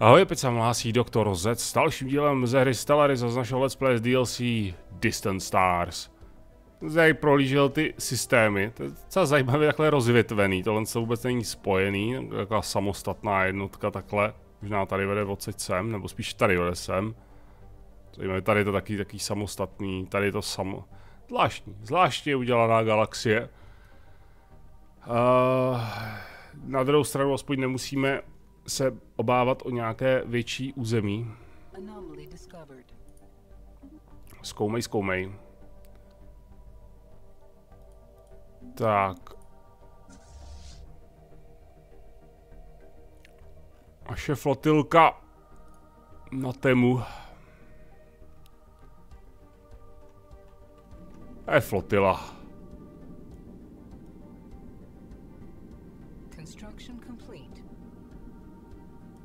Ahoj, opět se hlásí Doktor Z s dalším dílem ze hry Stellaris z našeho Let's Play z DLC Distant Stars. Zde prolížel ty systémy, to je docela zajímavě takhle rozvětvený, tohle se vůbec není spojený, taková samostatná jednotka takhle. Možná tady vede odsaď sem, nebo spíš tady vede sem. Zajímavé, tady je to taky taký samostatný, tady je to samo... Zvláštní, zvláštně udělaná galaxie. Uh, na druhou stranu aspoň nemusíme se obávat o nějaké větší území. Zkoumej, zkoumej. Tak. Naše flotilka na tému. Je flotila.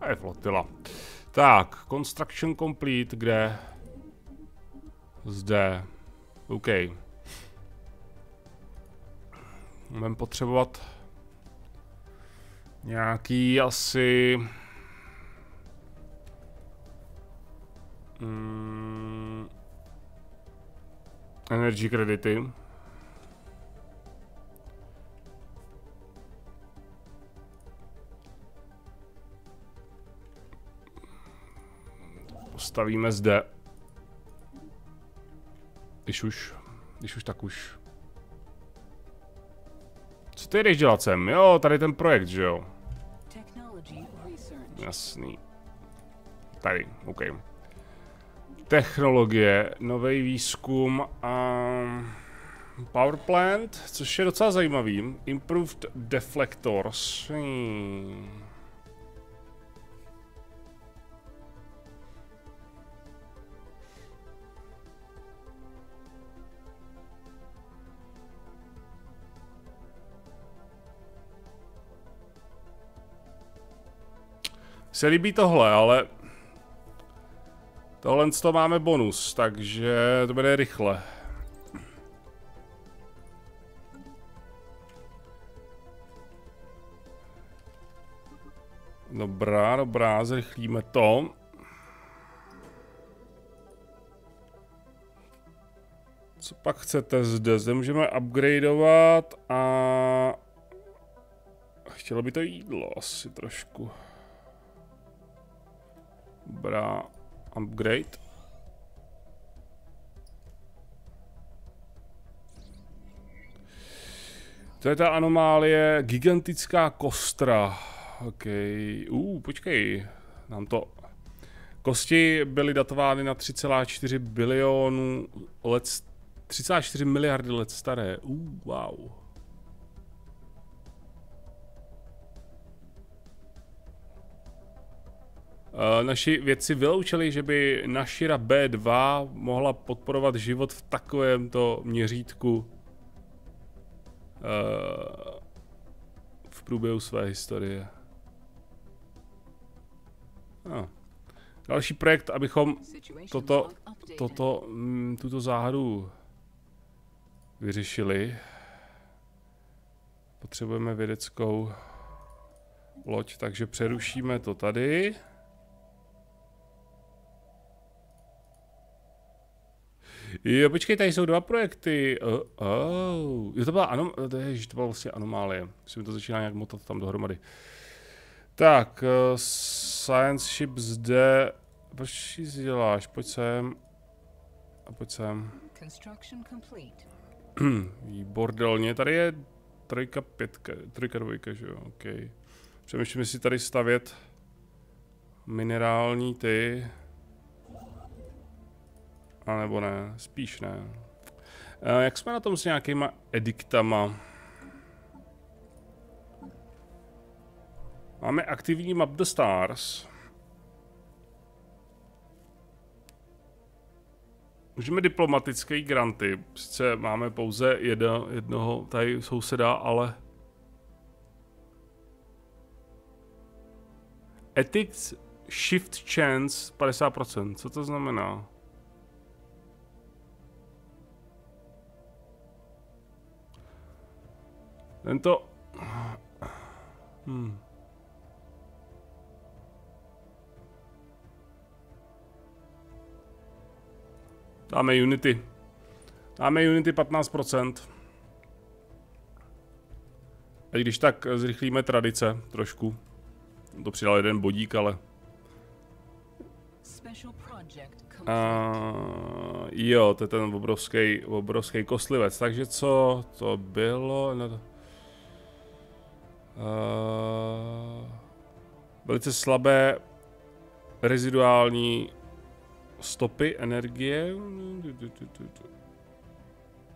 A je flotila. Tak, construction complete, kde? Zde. OK. Budeme potřebovat nějaký asi... Mm, energy kredity. Postavíme zde. Když už, když už tak už. Co ty jdeš dělat sem? Jo, tady ten projekt, že jo? Jasný. Tady, OK. Technologie, nový výzkum a power plant, což je docela zajímavý. Improved deflectors. Hmm. Se líbí tohle, ale... Tohle to máme bonus, takže to bude rychle. Dobrá, dobrá, zrychlíme to. Co pak chcete zde? Zde můžeme upgradeovat a... Chtělo by to jídlo asi trošku. Dobrá, upgrade. To je ta anomálie, gigantická kostra. OK, uh, počkej, nám to... Kosti byly datovány na 3,4 bilionů let, 3,4 miliardy let staré. Uh, wow. Naši vědci vyloučili, že by Nashira B2 mohla podporovat život v takovémto měřítku eh, v průběhu své historie. No. Další projekt, abychom toto, toto, mm, tuto záhadu vyřešili. Potřebujeme vědeckou loď, takže přerušíme to tady. Jo, počkej, tady jsou dva projekty. Uh, oh. Jo, to byla, anom to, je, to byla vlastně anomálie. Myslím, to začíná nějak motat tam dohromady. Tak, uh, Science Ship zde. Proč si děláš? Pojď sem. A pojď sem. Výbordelně. Tady je trojka, pětka, trojka, dvojka, že jo, ok. Přemýšlím, jestli tady stavět minerální ty. A nebo ne, spíš ne. E, jak jsme na tom s nějakýma ediktama? Máme aktivní map The Stars. Můžeme diplomatické granty. Sice máme pouze jedno, jednoho tady souseda, ale... Ethics Shift Chance 50%. Co to znamená? Tento... Hmm. Dáme Unity. Dáme Unity 15%. A když tak zrychlíme tradice trošku. To přidal jeden bodík, ale... A, jo, to je ten obrovský, obrovský koslivec. Takže co to bylo? No to uh, velice slabé reziduální stopy energie,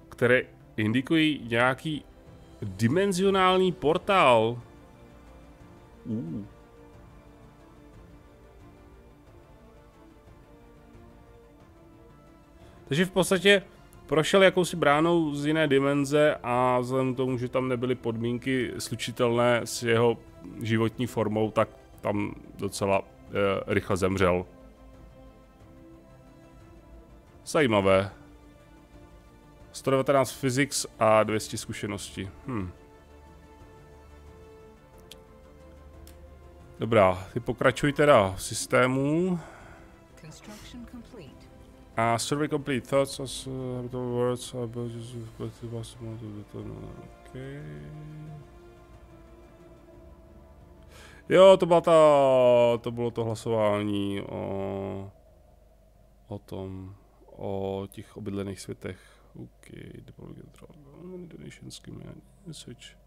které indikují nějaký dimenzionální portál. Uh. Takže v podstatě prošel jakousi bránou z jiné dimenze a vzhledem k tomu, že tam nebyly podmínky slučitelné s jeho životní formou, tak tam docela e, rychle zemřel. Zajímavé. 119 physics a 200 zkušeností. Hm. Dobrá, ty pokračuj teda v systému. A survey complete. Thoughts as uh, the words about the possible to Okay. Jo, to byla ta, to bylo to hlasování o, o tom, o těch obydlených světech. OK, donation scheme, switch.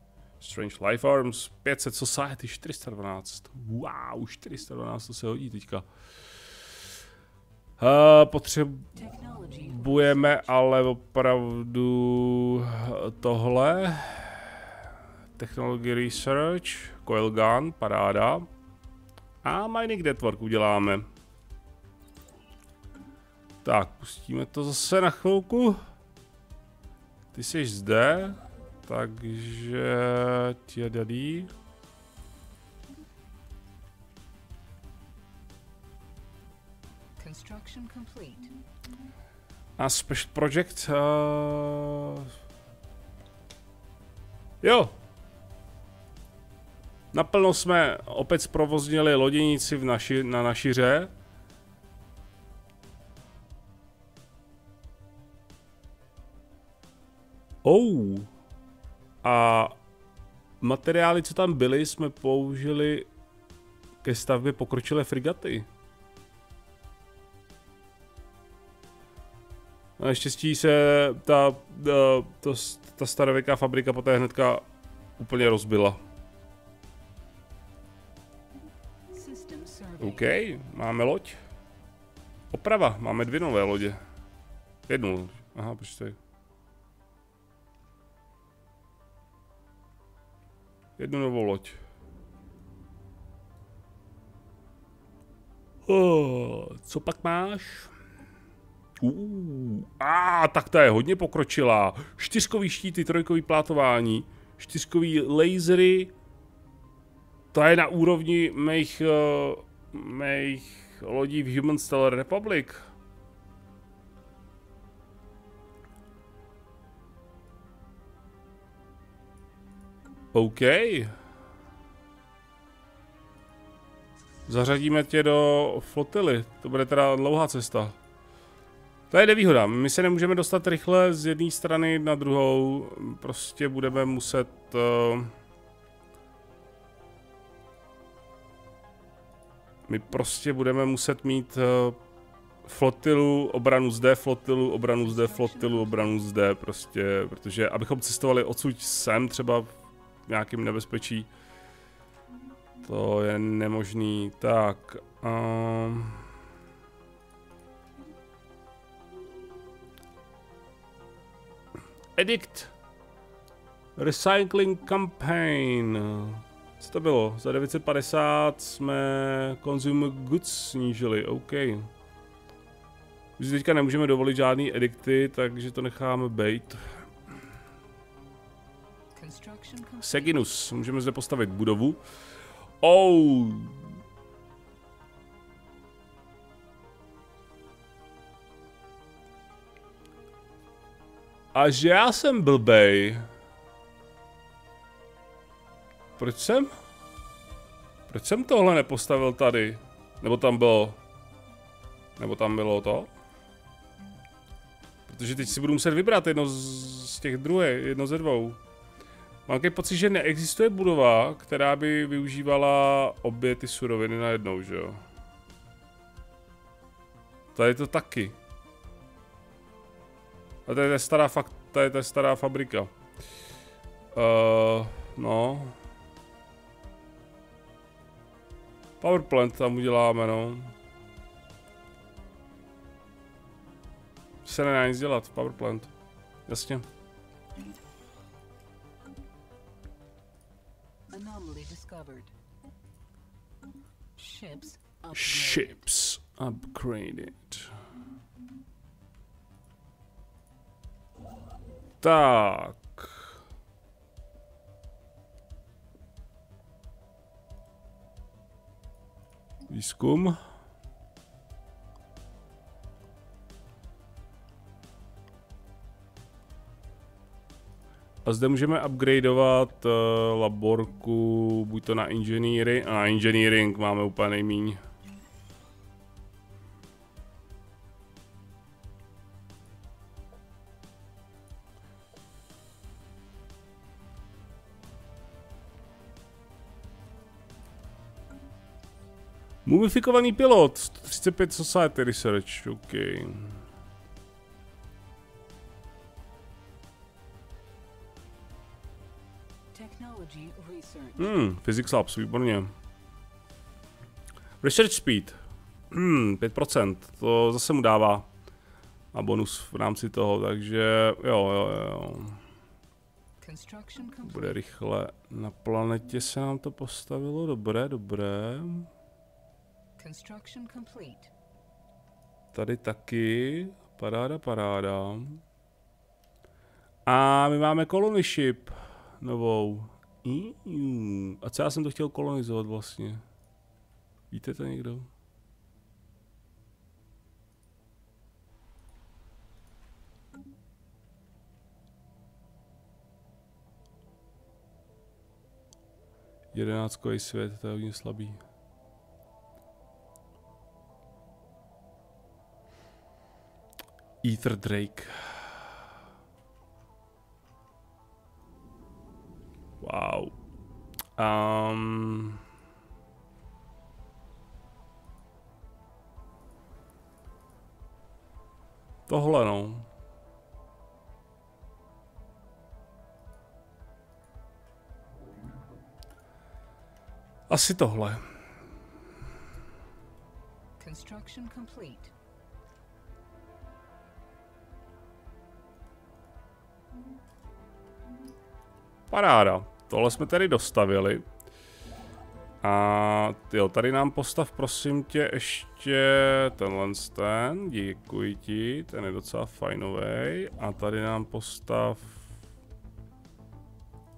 Strange Life Arms, 500 Society, 412. Wow, 412, to se hodí teďka. Uh, potřebujeme ale opravdu tohle. Technology Research, Coil Gun, paráda. A Mining Network uděláme. Tak, pustíme to zase na chvilku. Ty jsi zde, takže tě dadí. Construction complete. A Special Project... Uh... Jo. Naplno jsme opět zprovoznili loděnici v naši, na naší ře. Oh. A materiály, co tam byly, jsme použili ke stavbě pokročilé frigaty. Naštěstí se ta, ta, ta, ta starověká fabrika poté hnedka úplně rozbila. OK, máme loď. Oprava, máme dvě nové lodě. Jednu, aha, počkej. Jednu novou loď. Oh, co pak máš? Uh, a tak ta je hodně pokročilá. Čtyřkový štíty, trojkový plátování, čtyřkový lasery. To je na úrovni mých, uh, mých lodí v Human Stellar Republic. OK. Zařadíme tě do flotily. To bude teda dlouhá cesta. To je nevýhoda. My se nemůžeme dostat rychle z jedné strany na druhou. Prostě budeme muset... Uh, my prostě budeme muset mít uh, flotilu, obranu zde, flotilu, obranu zde, flotilu, obranu zde, prostě, protože abychom cestovali odsud sem třeba v nějakém nebezpečí, to je nemožný. Tak, um, Edict. Recycling Campaign. Co to bylo? Za 950 jsme Consumer Goods snížili, OK. Už teďka nemůžeme dovolit žádný edikty, takže to necháme bejt. Seginus, můžeme zde postavit budovu. Oh, A že já jsem blbej. Proč jsem? Proč jsem tohle nepostavil tady? Nebo tam bylo... Nebo tam bylo to? Protože teď si budu muset vybrat jedno z, těch druhé, jedno ze dvou. Mám takový pocit, že neexistuje budova, která by využívala obě ty suroviny najednou, že jo? Tady to taky. A to je ta stará, fakt, to je ta stará fabrika. Uh, no. Powerplant tam uděláme, no. Se nedá nic dělat, powerplant. Jasně. Ships upgraded. Tak. Výzkum. A zde můžeme upgradeovat uh, laborku, buď to na engineering, a na engineering máme úplně nejmíň. Mumifikovaný pilot, 135 Society Research, OK. Hmm, Physics Labs, výborně. Research Speed. Hmm, 5%, to zase mu dává. A bonus v rámci toho, takže jo, jo, jo. Bude rychle. Na planetě se nám to postavilo, dobré, dobré. Tady taky. Paráda, paráda. A my máme colony ship novou. A co já jsem to chtěl kolonizovat vlastně? Víte to někdo? Jedenáctkový svět, to je hodně slabý. Ether Drake. Wow. Um, tohle no. Asi tohle. Construction complete. Paráda. Tohle jsme tady dostavili. A jo, tady nám postav prosím tě ještě tenhle ten, děkuji ti, ten je docela fajnový. A tady nám postav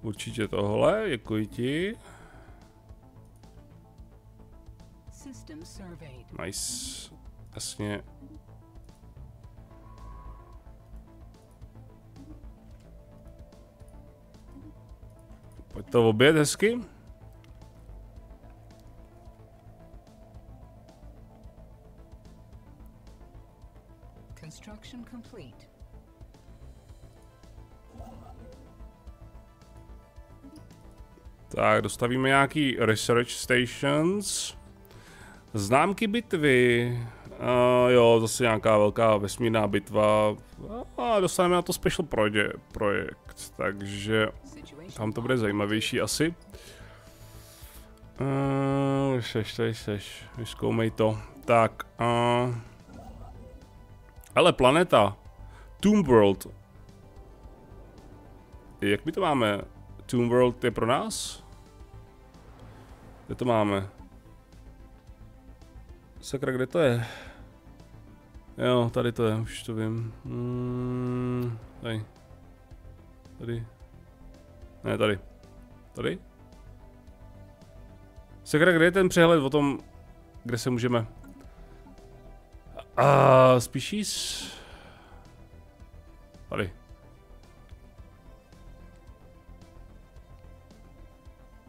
určitě tohle, děkuji ti. Nice, jasně, Pojď to obět hezky. Tak, dostavíme nějaký research stations. Známky bitvy. Uh, jo, zase nějaká velká vesmírná bitva. A dostaneme na to special projekt, takže tam to bude zajímavější asi. Uh, seš, tady seš, vyzkoumej to. Tak, uh, ale planeta. Tomb World. Jak my to máme? Tomb World je pro nás? Kde to máme? Sakra, kde to je? Jo, tady to je, už to vím. Hmm, tady. Tady. Ne, tady. Tady? Sakra, kde je ten přehled o tom, kde se můžeme... A species? Tady.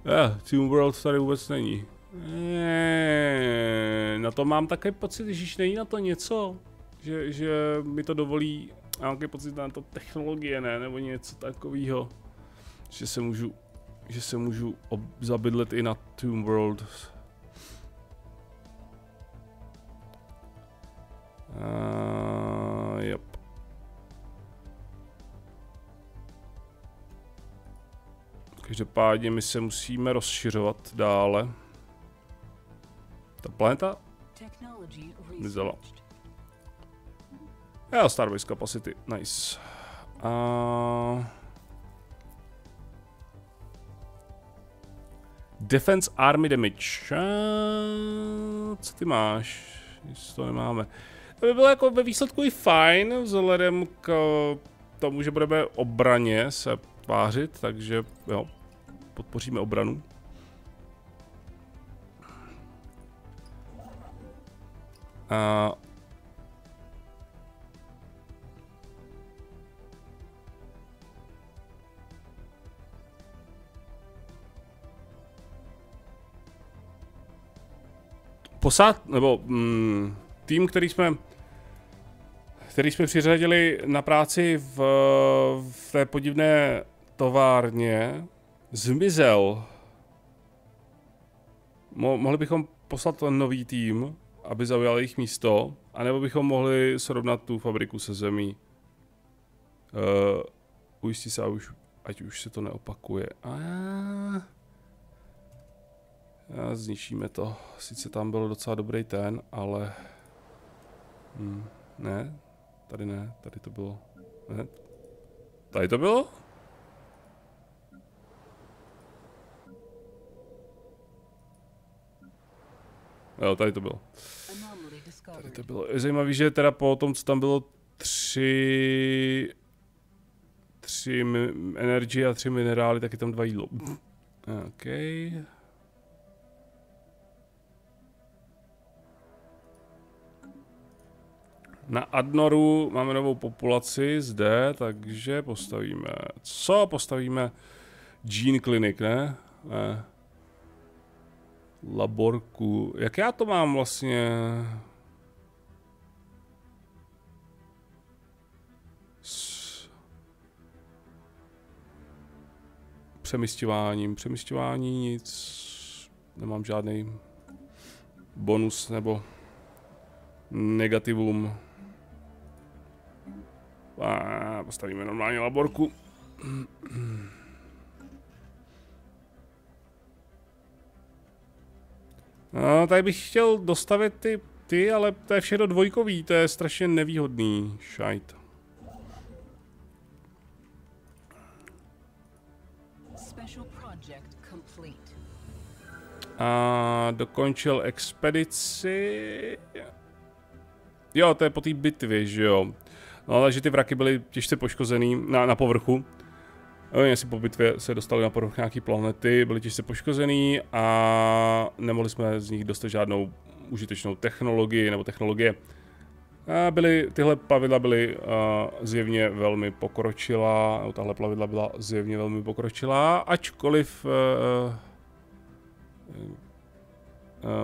Yeah, Team World tady vůbec není. Eee, na to mám také pocit, že není na to něco, že, že mi to dovolí mám pocit, že to technologie ne, nebo něco takového. Že se můžu, že se můžu zabydlet i na Tomb World. Uh, yep. Každopádně my se musíme rozšiřovat dále. Ta planeta zmizela. Jo, Starbase capacity, nice. Uh, Defense Army Damage. Uh, co ty máš? Nic to nemáme. To by bylo jako ve výsledku i fajn, vzhledem k tomu, že budeme obraně se tvářit, takže jo, podpoříme obranu. A posad, nebo mm, tým, který jsme který jsme přiřadili na práci v, v té podivné továrně, zmizel. Mo, mohli bychom poslat nový tým, aby zaujal jejich místo, anebo bychom mohli srovnat tu fabriku se zemí. Uh, ujistí se, už, ať už se to neopakuje. A já zničíme to. Sice tam byl docela dobrý ten, ale... Hmm, ne, tady ne, tady to bylo. Ne, tady to bylo? Jo, tady to bylo. Tady to bylo. Je zajímavé, že teda po tom, co tam bylo tři... Tři energie a tři minerály, tak je tam dva jídlo. OK. Na Adnoru máme novou populaci zde, takže postavíme... Co? Postavíme Gene Clinic, ne? Ne laborku. Jak já to mám vlastně? Přemysťováním. Přemysťování nic. Nemám žádný bonus nebo negativum. A postavíme normálně laborku. No, tady bych chtěl dostavit ty, ty, ale to je všechno dvojkový, to je strašně nevýhodný, šajt. A dokončil expedici. Jo, to je po té bitvě, že jo. No, ale že ty vraky byly těžce poškozený na, na povrchu. Oni asi po bitvě se dostali na povrch nějaký planety, byli těžce poškozený a nemohli jsme z nich dostat žádnou užitečnou technologii nebo technologie. A byly, tyhle plavidla byly uh, zjevně velmi pokročilá, nebo tahle plavidla byla zjevně velmi pokročilá, ačkoliv uh,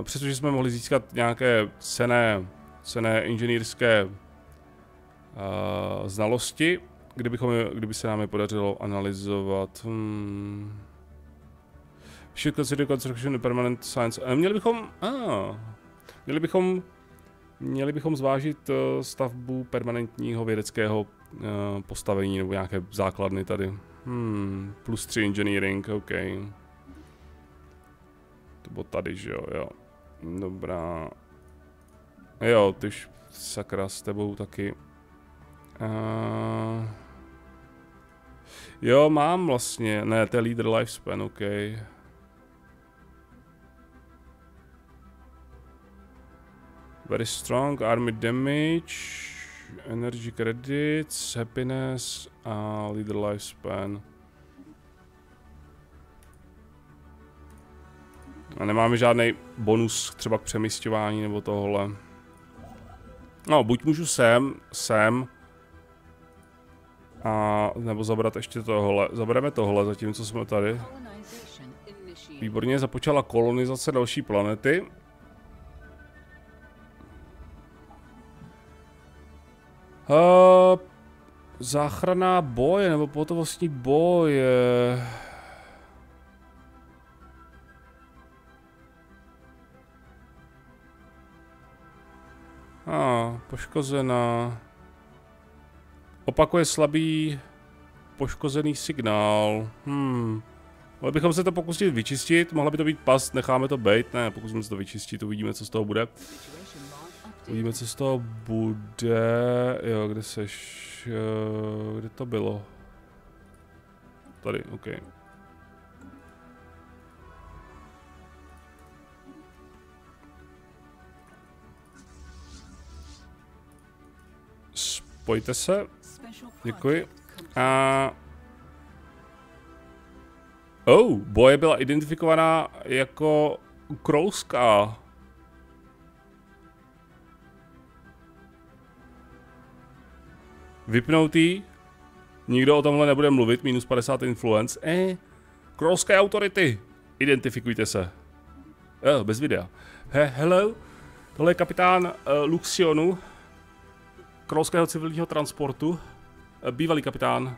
přestože jsme mohli získat nějaké cené, cené inženýrské uh, znalosti, kdybychom, kdyby se nám je podařilo analyzovat. Hmm. Should consider construction permanent science. A měli bychom, ah, měli bychom, měli bychom zvážit uh, stavbu permanentního vědeckého uh, postavení nebo nějaké základny tady. Hmm, plus 3 engineering, OK. To bylo tady, že jo, jo. Dobrá. Jo, tyž sakra s tebou taky. Uh, Jo, mám vlastně. Ne, to je leader lifespan, OK. Very strong, army damage, energy credits, happiness a leader lifespan. A nemáme žádný bonus třeba k přemysťování nebo tohle. No, buď můžu sem, sem, a nebo zabrat ještě tohle. Zabereme tohle, zatímco jsme tady. Výborně, započala kolonizace další planety. Uh, Záchranná boje, nebo pohotovostní boje. A, ah, poškozená. Opakuje slabý poškozený signál. Hmm. Mohli bychom se to pokusit vyčistit, mohla by to být past, necháme to být, ne, pokusíme se to vyčistit, uvidíme, co z toho bude. Uvidíme, co z toho bude, jo, kde seš, kde to bylo? Tady, OK. Spojte se. Děkuji. A... Oh, boje byla identifikovaná jako krouská. Vypnoutý. Nikdo o tomhle nebude mluvit, minus 50 influence. Eh, krolské autority. Identifikujte se. Oh, bez videa. He, hello, tohle je kapitán uh, Luxionu, krolského civilního transportu. Eh, bývalý kapitán.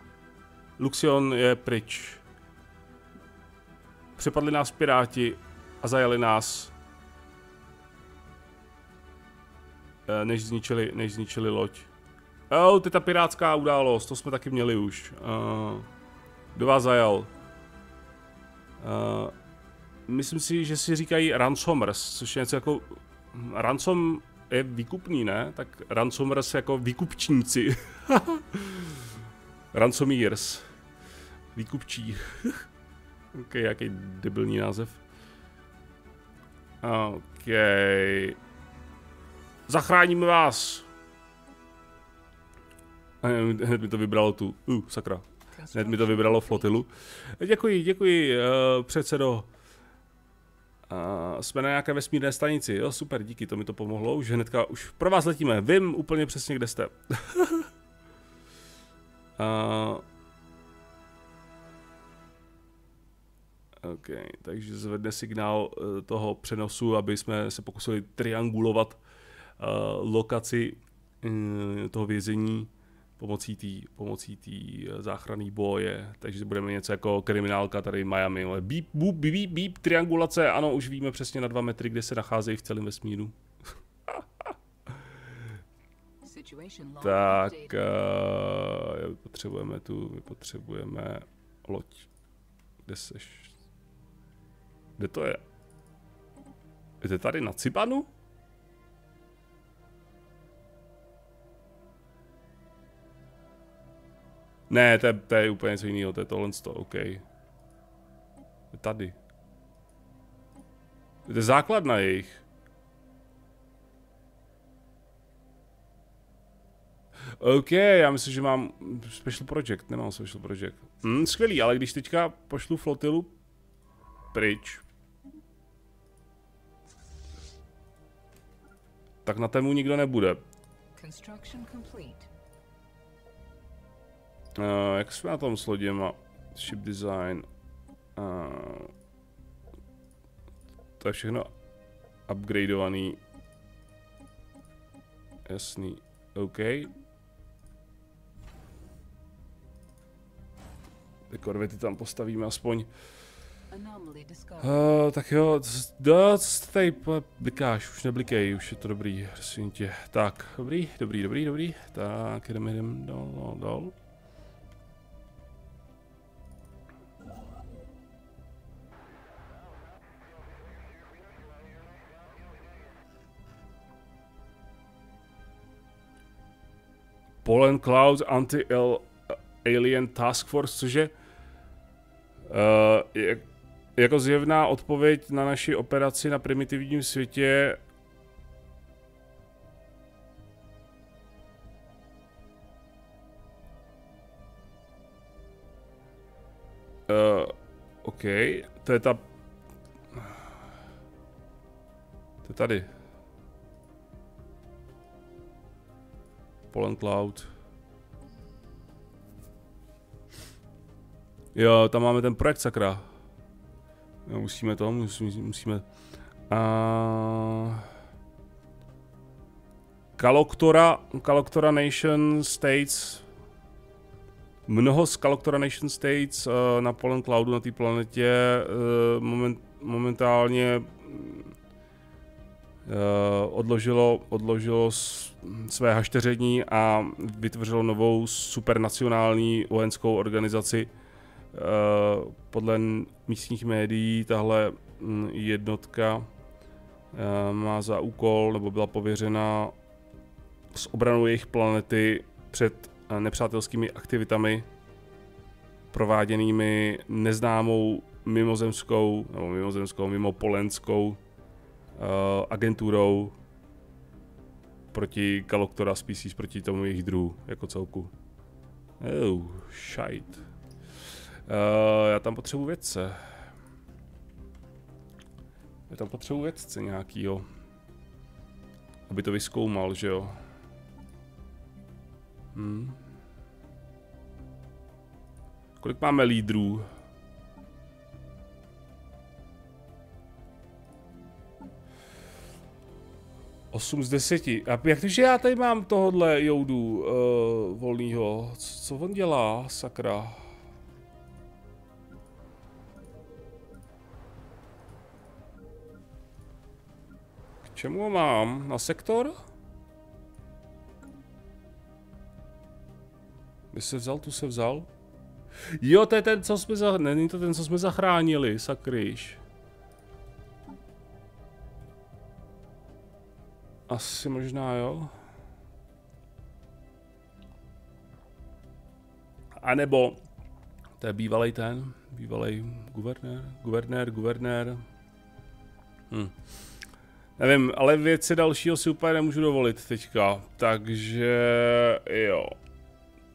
Luxion je pryč. Přepadli nás piráti a zajali nás. Eh, než zničili, než zničili loď. Oh, je ta pirátská událost, to jsme taky měli už. Uh, kdo vás zajal? Uh, myslím si, že si říkají ransomers, což je něco jako... Ransom je výkupný, ne? Tak ransomers jako výkupčníci. Ransomiers. Výkupčí. ok, jaký debilní název. Ok. Zachráníme vás. Hned mi to vybralo tu, uh, sakra. Hned mi to vybralo flotilu. Děkuji, děkuji, uh, předsedo. Uh, jsme na nějaké vesmírné stanici, jo, super, díky, to mi to pomohlo, už hnedka, už pro vás letíme, vím úplně přesně, kde jste. Uh, OK, takže zvedne signál uh, toho přenosu, aby jsme se pokusili triangulovat uh, lokaci uh, toho vězení pomocí té pomocí tý záchranný boje, takže budeme něco jako kriminálka tady Miami. Bíp, bíp, bíp, bíp, triangulace, ano, už víme přesně na dva metry, kde se nacházejí v celém vesmíru. Tak, uh, potřebujeme tu, my potřebujeme loď. Kde seš? Kde to je? Je to tady na Cibanu? Ne, to je, to je úplně něco jiného, to je tohle to, OK. Tady. To je základna jejich. OK, já myslím, že mám special project, nemám special project. Hm, skvělý, ale když teďka pošlu flotilu pryč, tak na tému nikdo nebude. Uh, jak jsme na tom s loděma? Ship design. Uh, to je všechno upgradeovaný. Jasný. OK. Ty korvety tam postavíme aspoň. Uh, tak jo, do, co tady blikáš, už neblikej, už je to dobrý, prosím tě. Tak, dobrý, dobrý, dobrý, dobrý. Tak, jdeme, jdeme dol, dol, dol. Pollen Cloud Anti-Alien Task Force, cože Uh, jak, jako zjevná odpověď na naši operaci na primitivním světě Uh, OK, to je ta... To je tady. Pollen Cloud. Jo, tam máme ten projekt, sakra. Jo, musíme to, musíme. Uh, Kaloktora, Kaloktora Nation States Mnoho Skaloctora Nation States uh, na Polen Cloudu, na té planetě, uh, moment, momentálně odložilo, odložilo své hašteření a vytvořilo novou supernacionální vojenskou organizaci. Uh, podle místních médií tahle mm, jednotka uh, má za úkol, nebo byla pověřena s obranou jejich planety před nepřátelskými aktivitami prováděnými neznámou mimozemskou, nebo mimozemskou, mimopolenskou uh, agenturou proti Galoktora species, proti tomu jejich druhu jako celku. Oh, shite. Uh, já tam potřebuji vědce. Já tam potřebuji vědce nějakýho. Aby to vyskoumal, že jo. Hmm. Kolik máme lídrů? Osm z deseti. A jak to, že já tady mám tohodle joudu uh, volnýho? Co, co on dělá, sakra? K čemu ho mám? Na sektor? By se vzal, tu se vzal. Jo, to je ten, co jsme za... Není to ten, co jsme zachránili, sakryš. Asi možná jo. A nebo to je bývalý ten, bývalý guvernér, guvernér, guvernér. Hm. Nevím, ale věci dalšího si úplně nemůžu dovolit teďka, takže jo.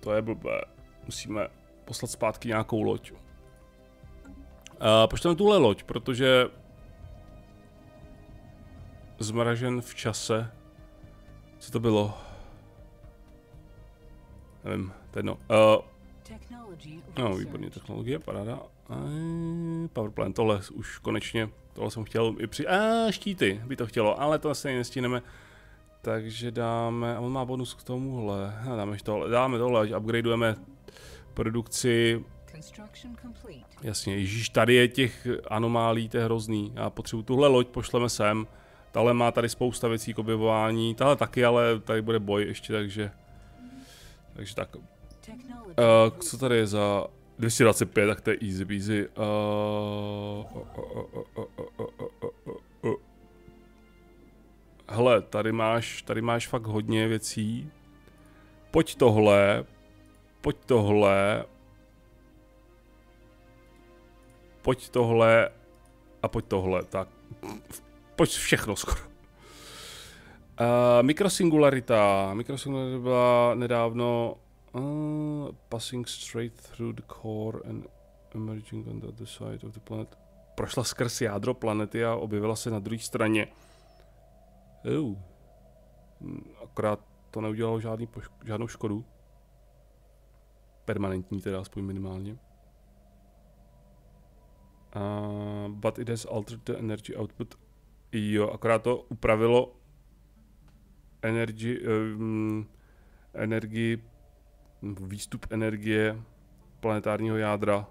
To je blbé. Musíme poslat zpátky nějakou loď. Uh, pošleme tuhle loď, protože zmražen v čase. Co to bylo? Nevím, to jedno. Uh, no, výborně, technologie, paráda. Uh, Powerplant, tohle už konečně, tohle jsem chtěl i při... A, štíty by to chtělo, ale to asi nestíneme. Takže dáme, a on má bonus k tomuhle, dáme tohle, dáme tohle, ať upgradeujeme produkci. Jasně, ježíš, tady je těch anomálí, to je hrozný. Já potřebuji tuhle loď, pošleme sem. Tahle má tady spousta věcí k objevování, tahle taky, ale tady bude boj ještě, takže... Takže tak. Uh, co tady je za 225, tak to je easy peasy. Uh, hele, tady máš, tady máš fakt hodně věcí. Pojď tohle, pojď tohle, pojď tohle a pojď tohle, tak pojď všechno skoro. Uh, mikrosingularita. Mikrosingularita byla nedávno uh, passing straight through the core and emerging on the other side of the planet. Prošla skrz jádro planety a objevila se na druhé straně. Uh. Akorát to neudělalo žádný žádnou škodu. Permanentní teda, aspoň minimálně. Uh, but it has altered the energy output. Jo, akorát to upravilo energy, um, energii, výstup energie planetárního jádra.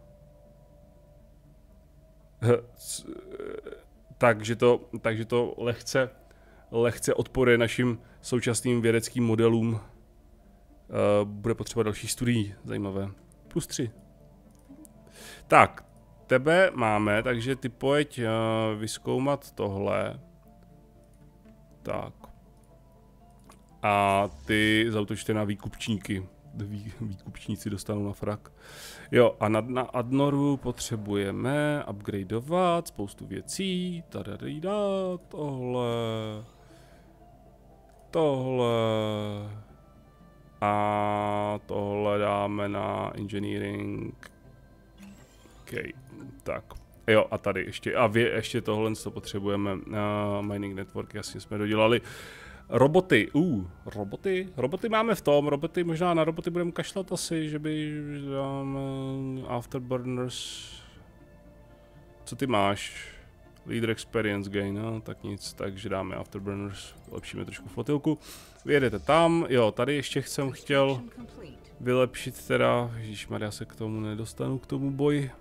takže to, takže to lehce, lehce odporuje našim současným vědeckým modelům Uh, bude potřeba další studií, zajímavé. Plus tři. Tak, tebe máme, takže ty pojď uh, vyskoumat tohle. Tak. A ty zautočte na výkupčníky. Vý, výkupčníci dostanou na frak. Jo, a na, na Adnoru potřebujeme upgradeovat spoustu věcí. Tady tohle. Tohle. A tohle dáme na engineering. OK, tak. Jo, a tady ještě, a vy, ještě tohle to potřebujeme. Uh, mining network, jasně jsme dodělali. Roboty, uh, roboty, roboty máme v tom, roboty, možná na roboty budeme kašlat asi, že by dáme afterburners. Co ty máš? Leader experience gain, no, tak nic, takže dáme afterburners, lepšíme trošku flotilku. Vyjedete tam, jo, tady ještě jsem chtěl vylepšit teda, Maria se k tomu nedostanu, k tomu boji.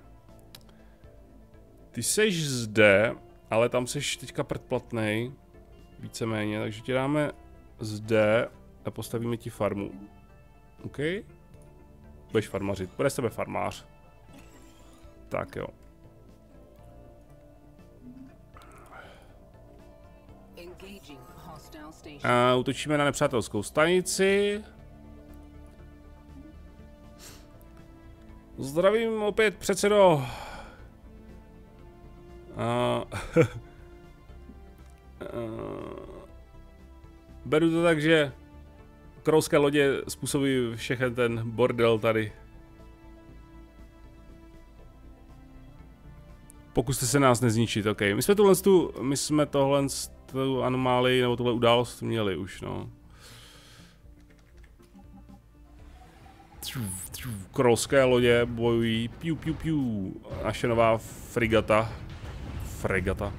Ty seš zde, ale tam seš teďka předplatnej, víceméně, takže ti dáme zde a postavíme ti farmu. OK? Budeš farmařit, bude z tebe farmář. Tak jo. A utočíme na nepřátelskou stanici. Zdravím opět předsedo. A... Beru to tak, že krouské lodě způsobí všechen ten bordel tady. Pokuste se nás nezničit, ok. My jsme tohle tu, my jsme tohle tu anomálii, nebo tohle událost měli už, no. Krolské lodě bojují, piu piu piu, naše nová frigata, fregata.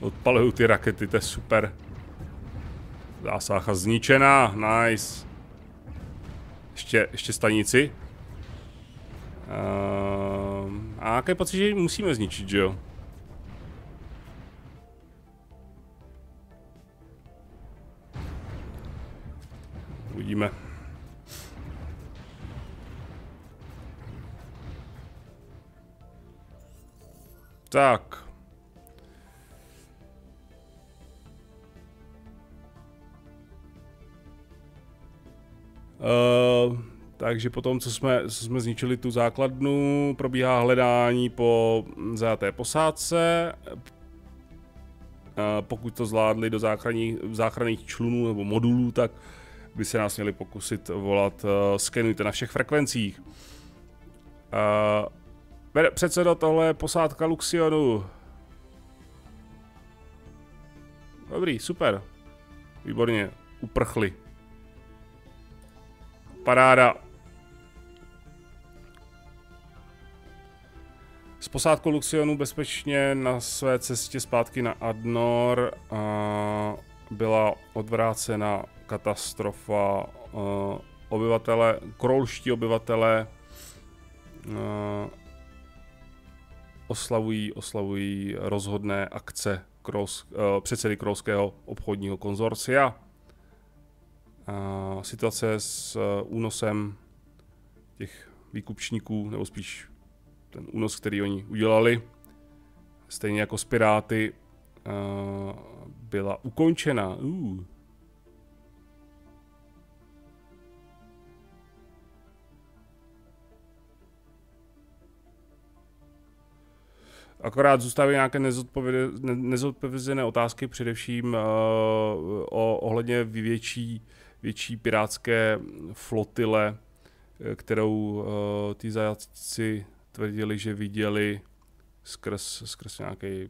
Odpalují ty rakety, to je super. Zásácha zničená, nice. Ještě, ještě stanici. Uh, a jaké pocit, že musíme zničit, že jo? Uvidíme. Tak. Uh, takže potom, co jsme, co jsme zničili tu základnu, probíhá hledání po zajaté posádce. Pokud to zvládli do záchranných, záchranných člunů nebo modulů, tak by se nás měli pokusit volat uh, skenujte na všech frekvencích. Předsedo, tohle je posádka Luxionu. Dobrý, super. Výborně, uprchli. Paráda. S posádkou Luxionu bezpečně na své cestě zpátky na Adnor byla odvrácena katastrofa. Obyvatele, krolští obyvatele oslavují, oslavují rozhodné akce Krols, předsedy Krolského obchodního konzorcia situace s eh, únosem těch výkupčníků, nebo spíš ten únos, který oni udělali, stejně jako s Piráty, eh, byla ukončena. Uh. Akorát zůstávají nějaké nezodpovězené otázky, především uh, o, ohledně větší větší pirátské flotile, eh, kterou uh, ty zajatci tvrdili, že viděli skrz, skrz nějaké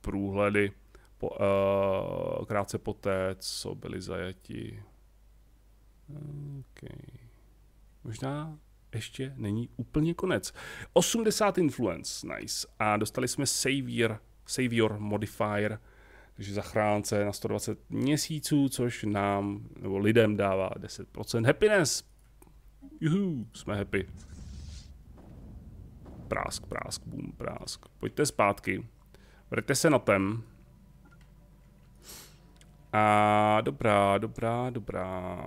průhledy po, uh, krátce poté, co byli zajati. Okay. Možná ještě není úplně konec. 80 influence, nice. A dostali jsme Savior, Savior Modifier, takže zachránce na 120 měsíců, což nám, nebo lidem dává 10% happiness. Juhu, jsme happy. Prásk, prásk, boom, prásk. Pojďte zpátky. Vraťte se na tem. A dobrá, dobrá, dobrá.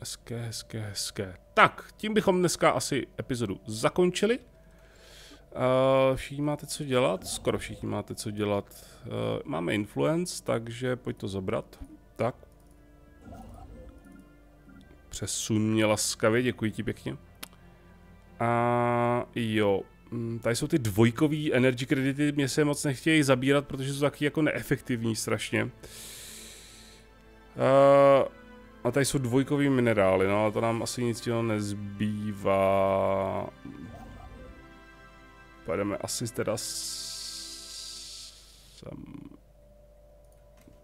Hezké, hezké, hezké. Tak, tím bychom dneska asi epizodu zakončili. Uh, všichni máte co dělat, skoro všichni máte co dělat. Uh, máme influence, takže pojď to zabrat. Tak. Přesun mě laskavě, děkuji ti pěkně. A jo, mm, tady jsou ty dvojkový energy kredity, mě se moc nechtějí zabírat, protože jsou taky jako neefektivní strašně. Uh, a tady jsou dvojkový minerály, no ale to nám asi nic jiného nezbývá. Pojedeme asi teda sem.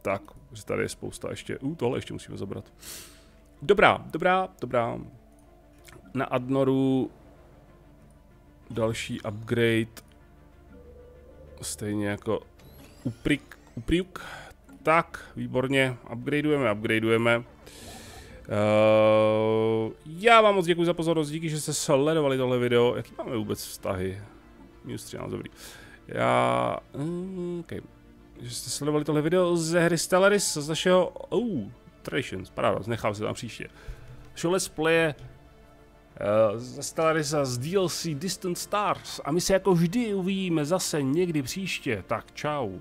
Tak, že tady je spousta ještě. U, uh, tohle ještě musíme zabrat. Dobrá, dobrá, dobrá. Na Adnoru další upgrade. Stejně jako Uprik, Upriuk. Tak, výborně, upgradeujeme, upgradeujeme. Uh, já vám moc děkuji za pozornost, díky, že jste sledovali tohle video. Jaký máme vůbec vztahy? Minus 13, dobrý. Já... Mm, okay. Že jste sledovali tohle video ze hry Stellaris z našeho... Oh, Traditions, paráda, nechám se tam příště. Našeho let's play ze Stellaris z DLC Distant Stars. A my se jako vždy uvidíme zase někdy příště. Tak čau.